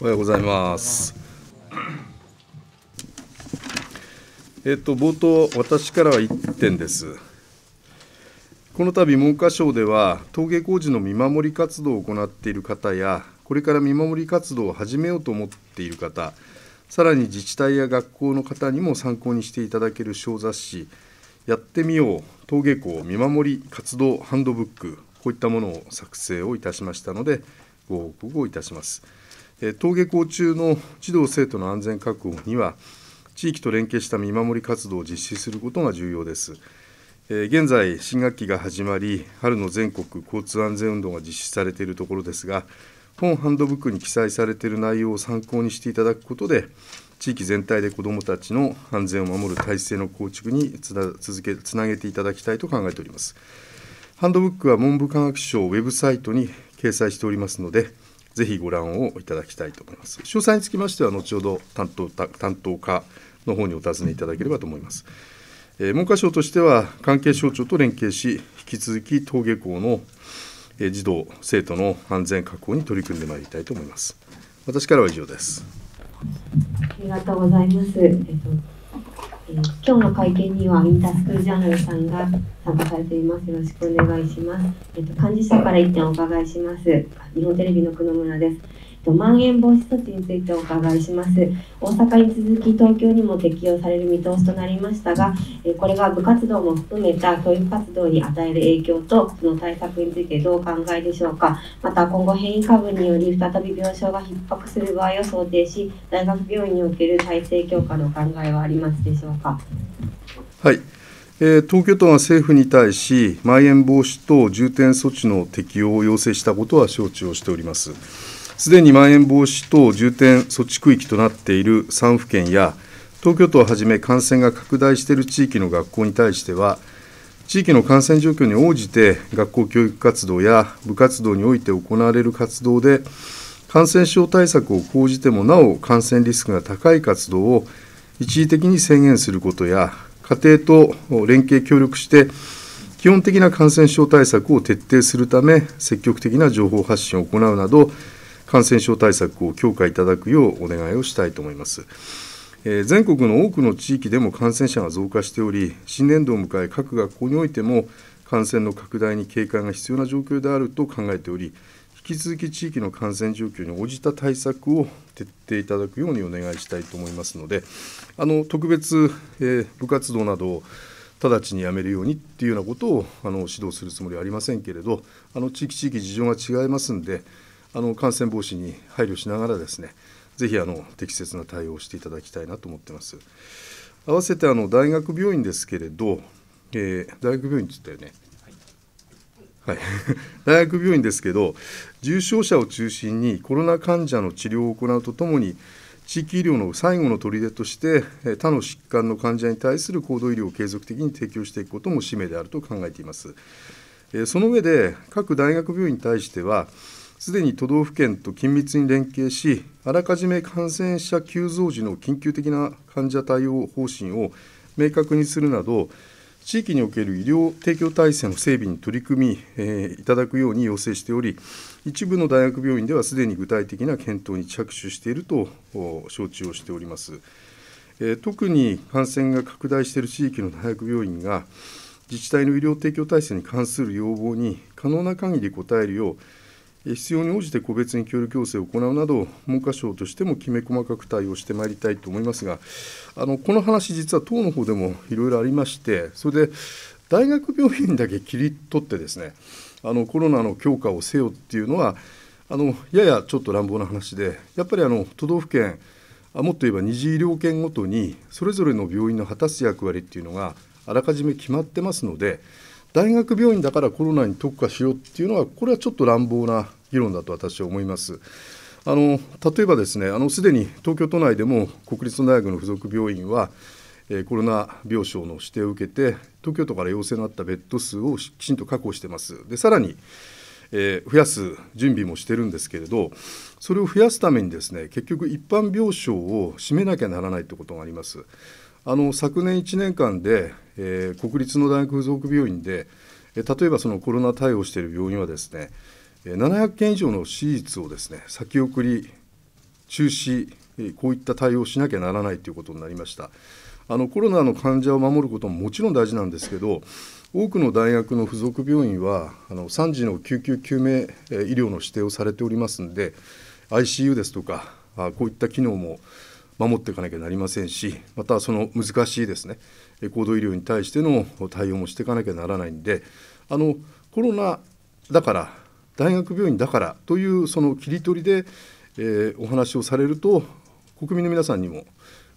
おはようございます。えっと、冒頭、私からは1点です。この度文科省では、登下校時の見守り活動を行っている方や、これから見守り活動を始めようと思っている方、さらに自治体や学校の方にも参考にしていただける小雑誌、やってみよう登下校見守り活動ハンドブック、こういったものを作成をいたしましたので、ご報告をいたします。登下校中の児童・生徒の安全確保には、地域と連携した見守り活動を実施することが重要です。現在、新学期が始まり、春の全国交通安全運動が実施されているところですが、本ハンドブックに記載されている内容を参考にしていただくことで、地域全体で子どもたちの安全を守る体制の構築につな続けつなげていただきたいと考えております。ハンドブックは文部科学省ウェブサイトに掲載しておりますので、ぜひご覧をいただきたいと思います。詳細につきましては、後ほど担当担当課の方にお尋ねいただければと思います。えー、文科省としては、関係省庁と連携し、引き続き登下校のえ児童・生徒の安全確保に取り組んでまいりたいと思います。私からは以上です。ありがとうございます。えっと、今日の会見にはインタースクールジャーナルさんが参加されています。よろしくお願いします。えっ、と幹事社から一点お伺いします。日本テレビの久野村です。まん延防止措置についてお伺いします。大阪に続き東京にも適用される見通しとなりましたがこれが部活動も含めた教育活動に与える影響とその対策についてどうお考えでしょうか。また今後変異株により再び病床が逼迫する場合を想定し大学病院における体制強化の考えはありますでしょうか。はい。え、東京都は政府に対し、まん延防止等重点措置の適用を要請したことは承知をしております。すでにまん延防止等重点措置区域となっている3府県や、東京都をはじめ感染が拡大している地域の学校に対しては、地域の感染状況に応じて、学校教育活動や部活動において行われる活動で、感染症対策を講じてもなお感染リスクが高い活動を一時的に制限することや、家庭と連携協力して、基本的な感染症対策を徹底するため、積極的な情報発信を行うなど、感染症対策を強化いただくようお願いをしたいと思います。全国の多くの地域でも感染者が増加しており、新年度を迎え、各学校においても感染の拡大に警戒が必要な状況であると考えており、引き続き地域の感染状況に応じた対策を徹底いただくようにお願いしたいと思いますので、あの特別、えー、部活動などを直ちにやめるようにっていうようなことをあの指導するつもりはありませんけれど、あの地域地域事情が違いますんで、あの感染防止に配慮しながらですね、ぜひあの適切な対応をしていただきたいなと思ってます。合わせてあの大学病院ですけれど、えー、大学病院って言ったよね。はい、大学病院ですけど、重症者を中心にコロナ患者の治療を行うとともに、地域医療の最後の砦として、他の疾患の患者に対する高度医療を継続的に提供していくことも使命であると考えています。その上で、各大学病院に対しては、すでに都道府県と緊密に連携し、あらかじめ感染者急増時の緊急的な患者対応方針を明確にするなど、地域における医療提供体制の整備に取り組み、えー、いただくように要請しており、一部の大学病院ではすでに具体的な検討に着手していると承知をしております。えー、特に感染が拡大している地域の大学病院が、自治体の医療提供体制に関する要望に可能な限り応えるよう、必要に応じて個別に協力要請を行うなど、文科省としてもきめ細かく対応してまいりたいと思いますが、あのこの話、実は党の方でもいろいろありまして、それで大学病院だけ切り取ってですね、あのコロナの強化をせよっていうのは、あのややちょっと乱暴な話で、やっぱりあの都道府県、あもっと言えば二次医療圏ごとに、それぞれの病院の果たす役割っていうのが、あらかじめ決まってますので、大学病院だからコロナに特化しようっていうのは、これはちょっと乱暴な議論だと私は思います。あの例えばですね、あのすでに東京都内でも国立の大学の附属病院は、えー、コロナ病床の指定を受けて、東京都から要請のあったベッド数をきちんと確保してます。でさらにえー、増やす準備もしてるんですけれど、それを増やすためにですね、結局、一般病床を占めなきゃならないということがあります。あの昨年1年間で、えー、国立の大学附属病院で、えー、例えばそのコロナ対応している病院はですね、700件以上の手術をですね先送り中止、こういった対応をしなきゃならないということになりました。あのコロナの患者を守ることももちろん大事なんですけど、多くの大学の付属病院は、あの3時の救急救命医療の指定をされておりますので、ICU ですとか、こういった機能も守っていかなきゃなりませんし、またその難しいですね、高度医療に対しての対応もしていかなきゃならないんで、あのコロナだから、大学病院だからというその切り取りで、えー、お話をされると、国民の皆さんにも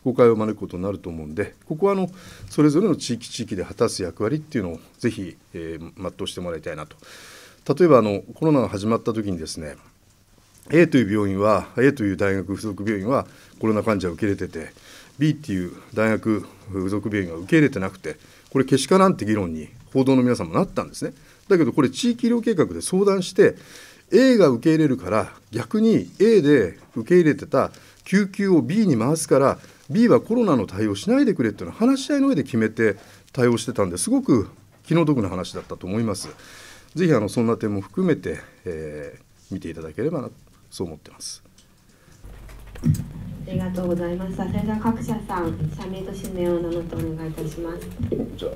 誤解を招くことになると思うんで、ここはあのそれぞれの地域地域で果たす役割っていうのをぜひ、えー、全うしてもらいたいなと。例えばあのコロナが始まった時にですね、A という病院は、A という大学附属病院はコロナ患者を受け入れてて、B っていう大学附属病院は受け入れてなくて、これ、けしからんって議論に報道の皆さんもなったんですね。だけど、これ、地域医療計画で相談して、A が受け入れるから、逆に A で受け入れてた救急を B に回すから、B はコロナの対応しないでくれっていうのは、話し合いの上で決めて対応してたんですごく気の毒な話だったと思います。ぜひあのそんな点も含めて、えー、見ていただければなそう思ってます。ありがとうございます。それでは各社さん、社名と氏名を名乗ってお願いいたします。じゃ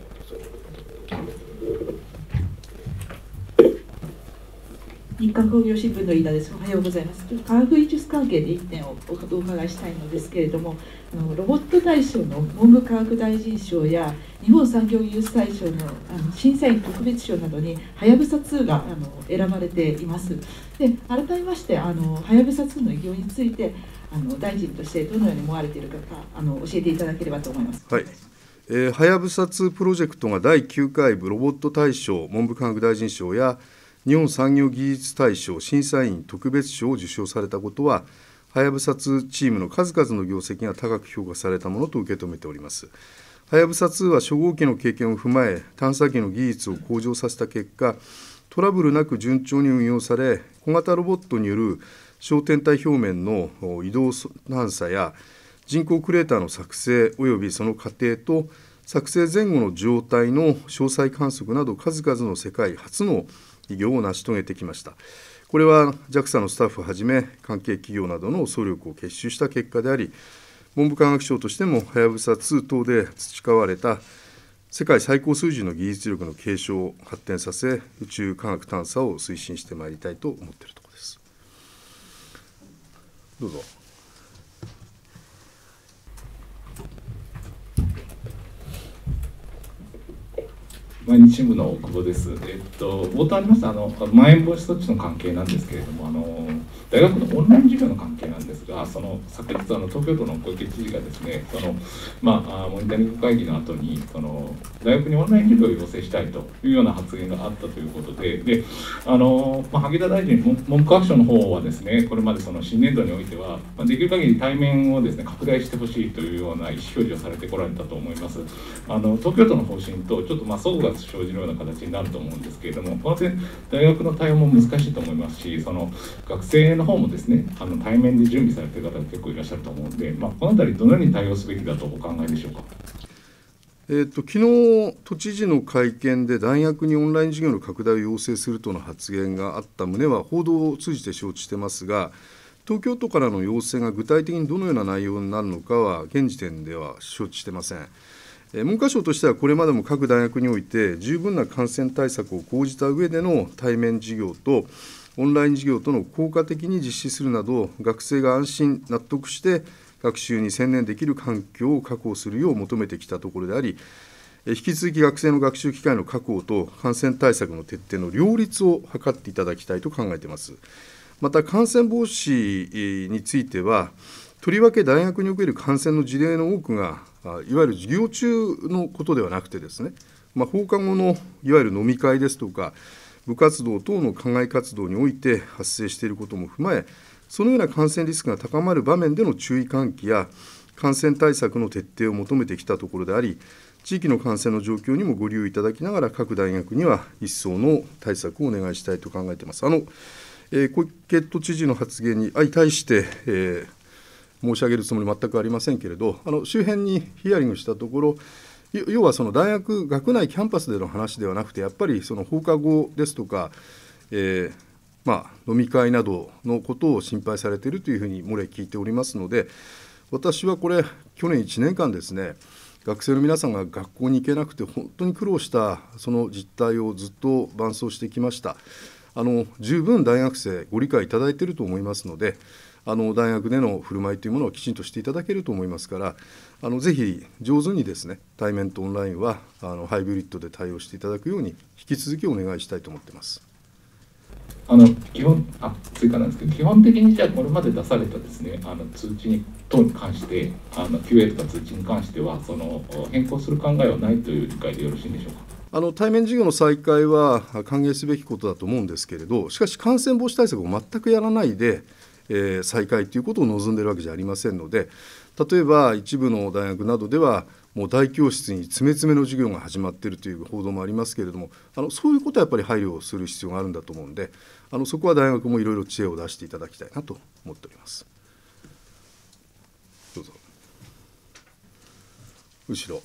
日刊工業新聞の飯田です。おはようございます。科学技術関係で1点をお伺いしたいのですけれども、あのロボット大賞の文部科学大臣賞や日本産業技術大賞のあの審査員特別賞などにはやぶさ2があの選ばれています。で改めましてあのはやぶさ2の偉業についてあの大臣としてどのように思われているかあの教えていただければと思います。はいはやぶさ2プロジェクトが第9回部ロボット大賞文部科学大臣賞や日本産業技術大賞審査員特別賞を受賞されたことは、はやぶさ2チームの数々の業績が高く評価されたものと受け止めております。はやぶさ2は初号機の経験を踏まえ、探査機の技術を向上させた結果、トラブルなく順調に運用され、小型ロボットによる小天体表面の移動探査や人工クレーターの作成及びその過程と作成前後の状態の詳細観測など数々の世界初の偉業を成し遂げてきました。これは JAXA のスタッフをはじめ関係企業などの総力を結集した結果であり文部科学省としてもはやぶさ2等で培われた世界最高水準の技術力の継承を発展させ宇宙科学探査を推進してまいりたいと思っているところです。どうぞ。毎日新聞の久保です。えっと、冒頭ありましたあのまん延防止措置の関係なんですけれども、あの大学のオンライン授業の関係なんですが、その昨日あの東京都の小池知事がですね、そのまあモニタリング会議の後にその大学にオンライン授業を要請したいというような発言があったということで、であのまあ、萩田大臣文科学省の方はですね、これまでその新年度においては、まあ、できる限り対面をですね拡大してほしいというような意思表示をされてこられたと思います。あの東京都の方針とちょっとまあ相互が生じるような形になると思うんですけれども、この点大学の対応も難しいと思いますし、その学生の方もですねあの対面で準備されている方が結構いらっしゃると思うので、まあ、この辺りどのように対応すべきだとお考えでしょうか？えーと、昨日都知事の会見で大学にオンライン授業の拡大を要請するとの発言があった旨は報道を通じて承知してますが東京都からの要請が具体的にどのような内容になるのかは現時点では承知してません。文科省としてはこれまでも各大学において十分な感染対策を講じた上での対面授業とオンライン授業との効果的に実施するなど、学生が安心、納得して学習に専念できる環境を確保するよう求めてきたところであり、引き続き学生の学習機会の確保と感染対策の徹底の両立を図っていただきたいと考えています。また、感染防止については、とりわけ大学における感染の事例の多くが、いわゆる授業中のことではなくてですね、まあ、放課後のいわゆる飲み会ですとか、部活動等の課外活動において発生していることも踏まえ、そのような感染リスクが高まる場面での注意喚起や感染対策の徹底を求めてきたところであり、地域の感染の状況にもご利用いただきながら、各大学には一層の対策をお願いしたいと考えています。あのえー、小池都知事の発言に相対して、えー、申し上げるつもり全くありませんけれど、あの周辺にヒアリングしたところ、要はその大学、学内キャンパスでの話ではなくて、やっぱりその放課後ですとか、えーまあ、飲み会などのことを心配されているというふうに漏れ聞いておりますので、私はこれ、去年1年間ですね、学生の皆さんが学校に行けなくて、本当に苦労したその実態をずっと伴走してきました。あの十分大学生、ご理解いただいていると思いますので、あの大学での振る舞いというものをきちんとしていただけると思いますから、あのぜひ上手にですね対面とオンラインはあのハイブリッドで対応していただくように、引き続きお願いしたいと思っています。あの基本あ追加なんですけど基本的にじゃあこれまで出されたですねあの通知に等に関してあの QA とか通知に関してはその変更する考えはないという理解でよろしいんでしょうか？あの対面授業の再開は歓迎すべきことだと思うんですけれど、しかし感染防止対策を全くやらないで、えー、再開ということを望んでいるわけじゃありませんので、例えば一部の大学などでは、もう大教室に詰め詰めの授業が始まっているという報道もありますけれども、あのそういうことはやっぱり配慮をする必要があるんだと思うんで、あのそこは大学もいろいろ知恵を出していただきたいなと思っております。どうぞ。後ろ。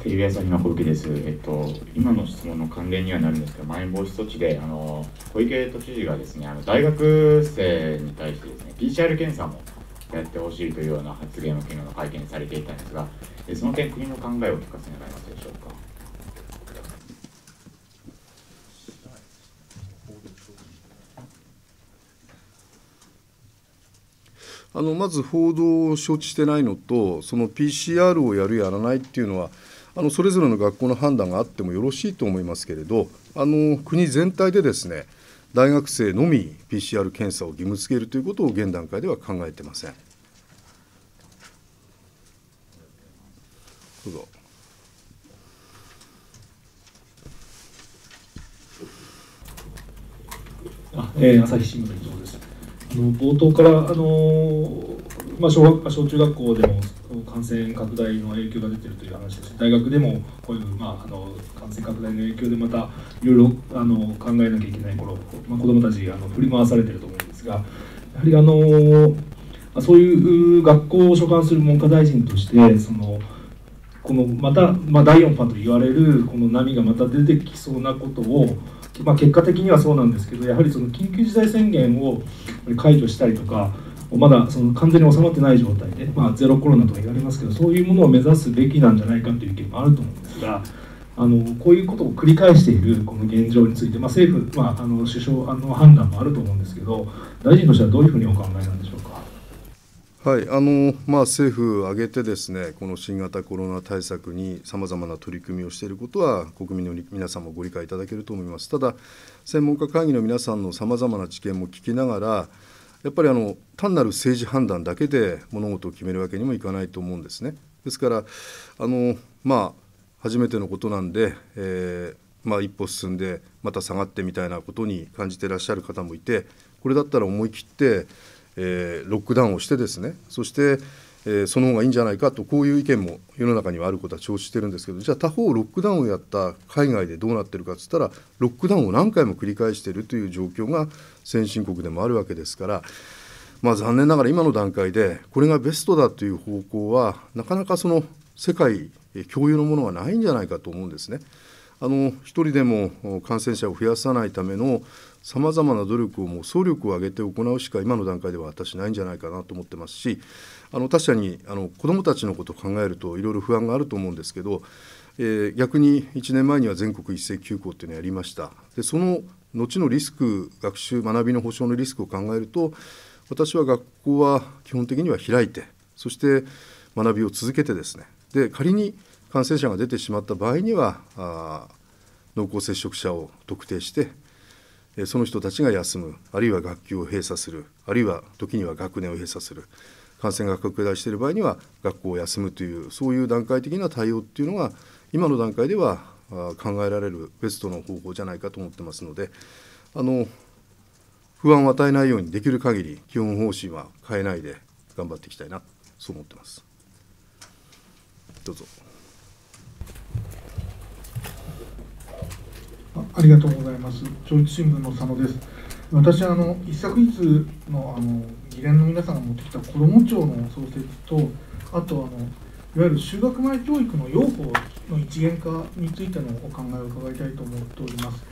テレビ朝日の小池です、えっと、今の質問の関連にはなるんですけど、まん延防止措置であの小池都知事がですねあの大学生に対してですね PCR 検査もやってほしいというような発言を昨日の会見されていたんですが、その点、国の考えを聞かせ願いますでしょうか？あのまず報道を承知してないのと、その PCR をやる、やらないっていうのは、あのそれぞれの学校の判断があってもよろしいと思いますけれど、あの国全体でですね大学生のみ PCR 検査を義務付けるということを現段階では考えてません。どうぞ。あえー、朝日新聞の伊藤です。あの冒頭からあのまあ小学小中学校でも感染拡大の影響が出ているという話です。大学でもこういう、まあ、あの感染拡大の影響でまたいろいろあの考えなきゃいけない頃、まあ、子どもたちあの振り回されていると思うんですがやはりあのそういう学校を所管する文科大臣としてそのこのまた、まあ、第4波と言われるこの波がまた出てきそうなことを、まあ、結果的にはそうなんですけどやはりその緊急事態宣言を解除したりとかまだその完全に収まってない状態で、まあ、ゼロコロナとか言われますけどそういうものを目指すべきなんじゃないかという意見もあると思うんですがあのこういうことを繰り返しているこの現状について、まあ、政府、まあ、あの首相の判断もあると思うんですけど大臣としてはどういうふうにお考えなんでしょうか？はいあのまあ、政府を挙げてですねこの新型コロナ対策にさまざまな取り組みをしていることは国民の皆さんもご理解いただけると思います。ただ専門家会議の皆さんのさまざまな知見も聞きながらやっぱりあの単なる政治判断だけで物事を決めるわけにもいかないと思うんですね。ですからあの、まあ、初めてのことなんで、えーまあ、一歩進んでまた下がってみたいなことに感じてらっしゃる方もいてこれだったら思い切って、えー、ロックダウンをしてですねそしてえー、その方がいいんじゃないかとこういう意見も世の中にはあることは承知してるんですけどじゃあ他方ロックダウンをやった海外でどうなってるかっつったらロックダウンを何回も繰り返しているという状況が先進国でもあるわけですから。まあ、残念ながら今の段階でこれがベストだという方向はなかなかその世界共有のものはないんじゃないかと思うんですね。あの一人でも感染者を増やさないためのさまざまな努力をもう総力を挙げて行うしか今の段階では私ないんじゃないかなと思ってますしあの確かにあの子どもたちのことを考えるといろいろ不安があると思うんですけど、えー、逆に1年前には全国一斉休校っていうのをやりました。でその後のリスク学習学びの保障のリスクを考えると私は学校は基本的には開いてそして学びを続けてですね。で仮に感染者が出てしまった場合には濃厚接触者を特定してその人たちが休む。あるいは学級を閉鎖する。あるいは時には学年を閉鎖する。感染が拡大している場合には学校を休むというそういう段階的な対応っていうのが今の段階では考えられるベストの方法じゃないかと思ってますのであの不安を与えないようにできる限り基本方針は変えないで頑張っていきたいなそう思ってます。どうぞ。ありがとうございます。長一新聞の佐野です。私あの一昨日のあの議連の皆さんが持ってきた子ども庁の創設とあとあのいわゆる就学前教育の用法の一元化についてのお考えを伺いたいと思っております。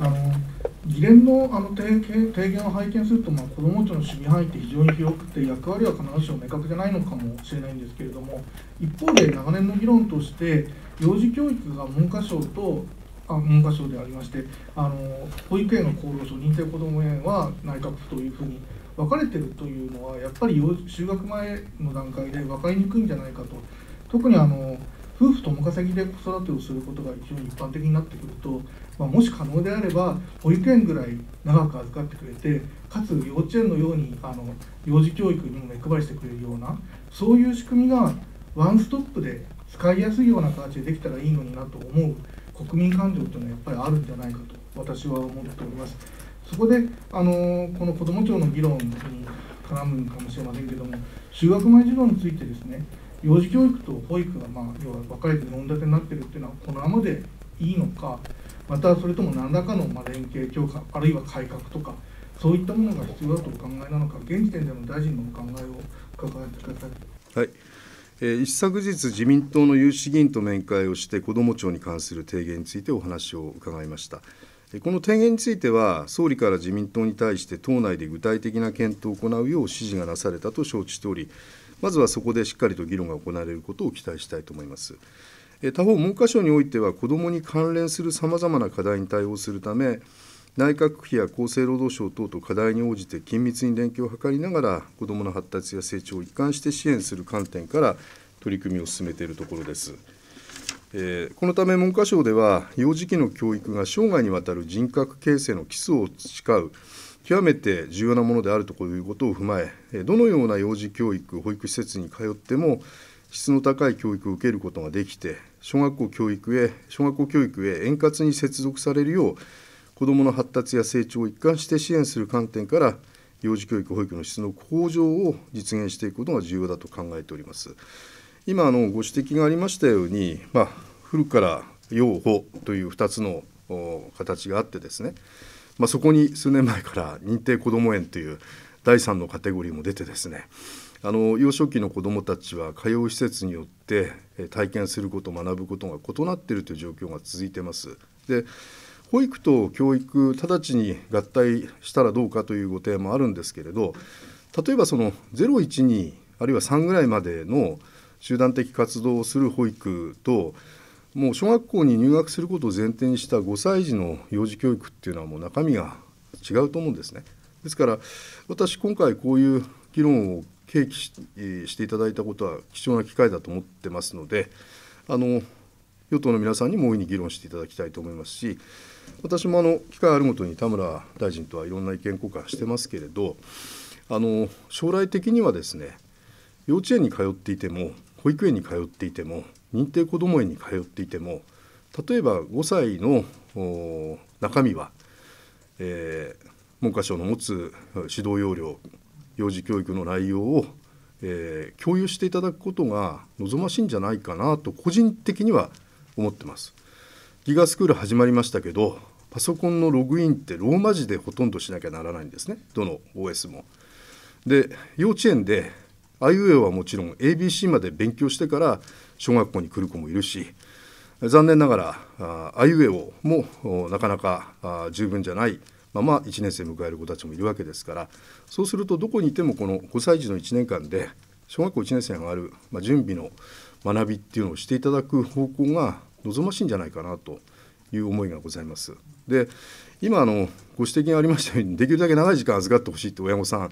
あの議連のあの提提言を拝見すると、まあ、子ども庁の守備範囲って非常に広くて、役割は必ずしも明確じゃないのかもしれないんですけれども、一方で長年の議論として、幼児教育が文科省とあ文科省でありまして、あの保育園の厚労省、認定こども園は内閣府というふうに分かれてるというのは、やっぱり就学前の段階で分かりにくいんじゃないかと。特にあの夫婦共稼ぎで子育てをすることが非常に一般的になってくると、まあ、もし可能であれば保育園ぐらい長く預かってくれてかつ幼稚園のようにあの幼児教育にも目配りしてくれるようなそういう仕組みがワンストップで使いやすいような形でできたらいいのになと思う国民感情というのはやっぱりあるんじゃないかと私は思っております。そこであのこの子ども庁の議論に絡むかもしれませんけども就学前児童についてですね幼児教育と保育が、まあ、要は分かれて論立てになっているっていうのはこのままでいいのかまたそれとも何らかの連携強化あるいは改革とかそういったものが必要だとお考えなのか現時点での大臣のお考えを伺ってください。はい、一昨日、自民党の有志議員と面会をして、こども庁に関する提言についてお話を伺いました。この提言については、総理から自民党に対して党内で具体的な検討を行うよう指示がなされたと承知しており、まずはそこでしっかりと議論が行われることを期待したいと思います。他方、文科省においては、子どもに関連するさまざまな課題に対応するため、内閣府や厚生労働省等と課題に応じて緊密に連携を図りながら、子どもの発達や成長を一貫して支援する観点から取り組みを進めているところです。えー、このため文科省では、幼児期の教育が生涯にわたる人格形成の基礎を培う、極めて重要なものであるということを踏まえ、どのような幼児教育、保育施設に通っても、質の高い教育を受けることができて、小学校教育へ小学校教育へ円滑に接続されるよう、子どもの発達や成長を一貫して支援する観点から、幼児教育、保育の質の向上を実現していくことが重要だと考えております。今あのご指摘がありましたように、まあ、古から養護という2つの形があってですね、まあ、そこに数年前から認定こども園という第3のカテゴリーも出てですねあの幼少期の子どもたちは通う施設によって体験すること学ぶことが異なっているという状況が続いてます。で保育と教育直ちに合体したらどうかというご提案もあるんですけれど例えばその012あるいは3ぐらいまでの集団的活動をする保育ともう小学校に入学することを前提にした5歳児の幼児教育っていうのはもう中身が違うと思うんですね。ですから私今回こういう議論を契機していただいたことは貴重な機会だと思ってますのであの与党の皆さんにも大いに議論していただきたいと思いますし私もあの機会あるごとに田村大臣とはいろんな意見交換してますけれどあの将来的にはですね幼稚園に通っていても保育園に通っていても認定こども園に通っていても例えば5歳の中身は、えー、文科省の持つ指導要領幼児教育の内容を、えー、共有していただくことが望ましいんじゃないかなと個人的には思ってます。ギガスクール始まりましたけどパソコンのログインってローマ字でほとんどしなきゃならないんですねどの OS も。で幼稚園であいうえはもちろん ABC まで勉強してから小学校に来る子もいるし残念ながらあいうえおもなかなか十分じゃないまま1年生迎える子たちもいるわけですからそうするとどこにいてもこの5歳児の1年間で小学校1年生が上がる、ま、準備の学びっていうのをしていただく方向が望ましいんじゃないかなという思いがございます。で今あのご指摘がありましたようにできるだけ長い時間預かってほしいって親御さん。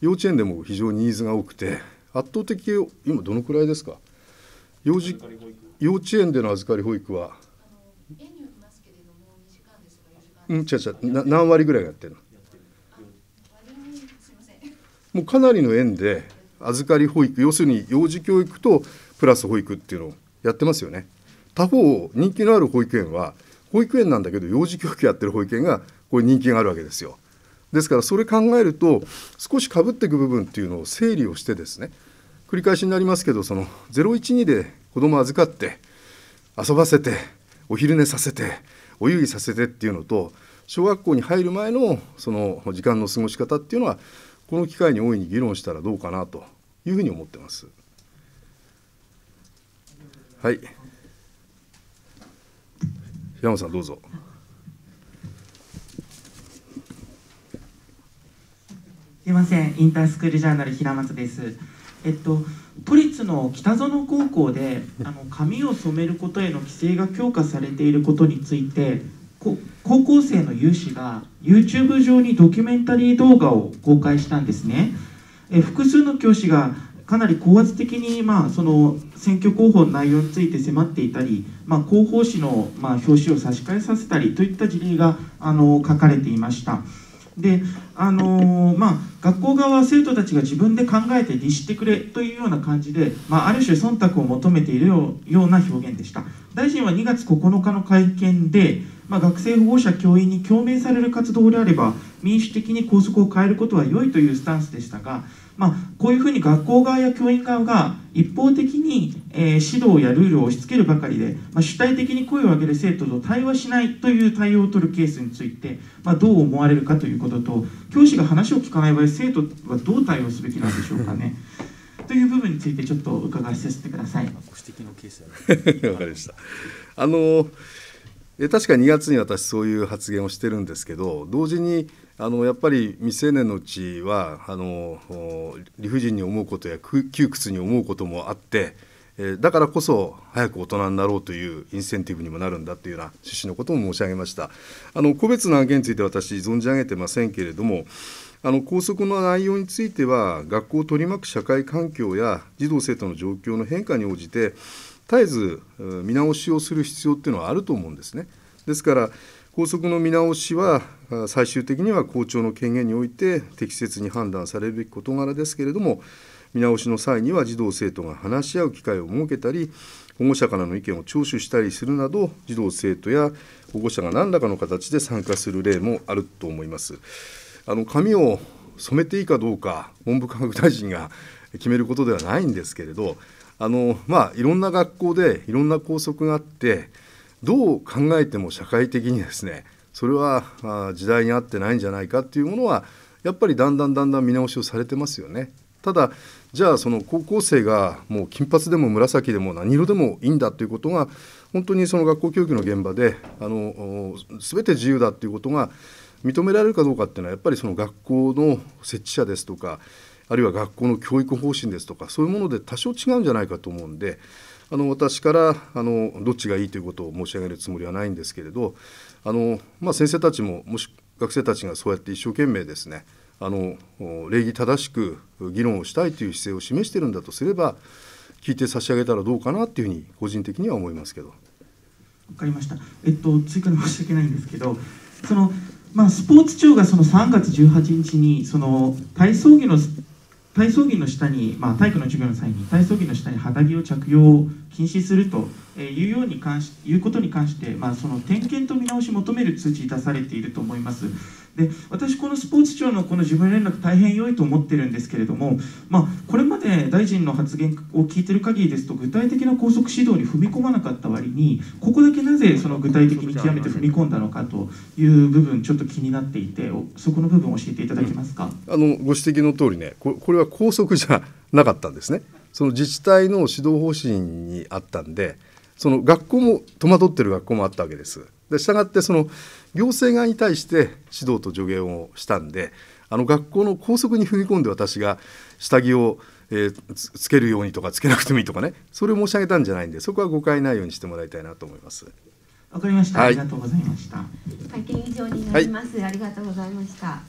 幼稚園でも非常にニーズが多くて圧倒的今どのくらいですか？幼児幼稚園での預かり保育は。うん違う違うな何割ぐらいやってるの？もうかなりの園で預かり保育要するに幼児教育とプラス保育っていうのをやってますよね他方人気のある保育園は保育園なんだけど幼児教育やってる保育園がこれ人気があるわけですよですからそれ考えると少しかぶっていく部分っていうのを整理をしてですね繰り返しになりますけどその012で子供預かって遊ばせてお昼寝させてお遊戯させてっていうのと小学校に入る前のその時間の過ごし方っていうのはこの機会に大いに議論したらどうかなというふうに思ってます。はい平本さんどうぞ。すいません、インタースクールジャーナル平松です。えっと、都立の北園高校であの髪を染めることへの規制が強化されていることについてこ高校生の有志が YouTube 上にドキュメンタリー動画を公開したんですね。え複数の教師がかなり高圧的に、まあ、その選挙候補の内容について迫っていたり、まあ、広報誌の、まあ、表紙を差し替えさせたりといった事例があの書かれていました。であのーまあ、学校側は生徒たちが自分で考えて律してくれというような感じで、まあ、ある種忖度を求めているような表現でした大臣は2月9日の会見で、まあ、学生保護者教員に共鳴される活動であれば民主的に校則を変えることは良いというスタンスでしたが、まあ、こういうふうに学校側や教員側が一方的に、えー指導やルールを押し付けるばかりで、まあ、主体的に声を上げる生徒と対話しないという対応を取るケースについて、まあ、どう思われるかということと教師が話を聞かない場合生徒はどう対応すべきなんでしょうかね という部分についてちょっと伺わせてください。わかりました。あのえ確か2月に私そういう発言をしてるんですけど同時にあのやっぱり未成年のうちはあの理不尽に思うことや窮屈に思うこともあってえだからこそ早く大人になろうというインセンティブにもなるんだというような趣旨のことも申し上げましたあの個別の案件について私存じ上げてませんけれどもあの校則の内容については学校を取り巻く社会環境や児童生徒の状況の変化に応じて絶えず見直しをする必要っていうのはあると思うんですね。ですから校則の見直しは最終的には校長の権限において適切に判断されるべき事柄ですけれども見直しの際には児童生徒が話し合う機会を設けたり保護者からの意見を聴取したりするなど児童生徒や保護者が何らかの形で参加する例もあると思います。あの髪を染めていいかどうか文部科学大臣が決めることではないんですけれどあの、まあ、いろんな学校でいろんな校則があってどう考えても社会的にですねそれは時代に合ってないんじゃないかっていうものはやっぱりだんだんだんだん見直しをされてますよね。ただじゃあその高校生がもう金髪でも紫でも何色でもいいんだということが本当にその学校教育の現場であの全て自由だということが認められるかどうかっていうのはやっぱりその学校の設置者ですとかあるいは学校の教育方針ですとかそういうもので多少違うんじゃないかと思うんであの私からあのどっちがいいということを申し上げるつもりはないんですけれどあの、まあ、先生たちももし学生たちがそうやって一生懸命ですねあの礼儀正しく議論をしたいという姿勢を示しているんだとすれば聞いて差し上げたらどうかなっていうふうに個人的には思いますけど。わかりました。えっと、追加で申し訳ないんですけど、その、まあ、スポーツ庁がその3月18日に、その、体操着の、体操着の下に、まあ、体育の授業の際に、体操着の下に肌着を着用を禁止するというように関し、いうことに関して、まあ、その点検と見直し求める通知出されていると思います。で私、このスポーツ庁のこの自分連絡、大変良いと思ってるんですけれども、まあ、これまで大臣の発言を聞いてる限りですと、具体的な校則指導に踏み込まなかった割に、ここだけなぜその具体的に極めて踏み込んだのかという部分、ちょっと気になっていて、そこの部分を教えていただけますか？あのご指摘の通りねここれは校則じゃなかったんですねその自治体の指導方針にあったんでその学校も戸惑ってる学校もあったわけですでしたってその行政側に対して指導と助言をしたんであの学校の校則に踏み込んで私が下着を、えーつつけるようにとかつけなくてもいいとかねそれを申し上げたんじゃないんでそこは誤解ないようにしてもらいたいなと思います。わかりました。はい。ありがとうございました。会見以上になります、ありがとうございました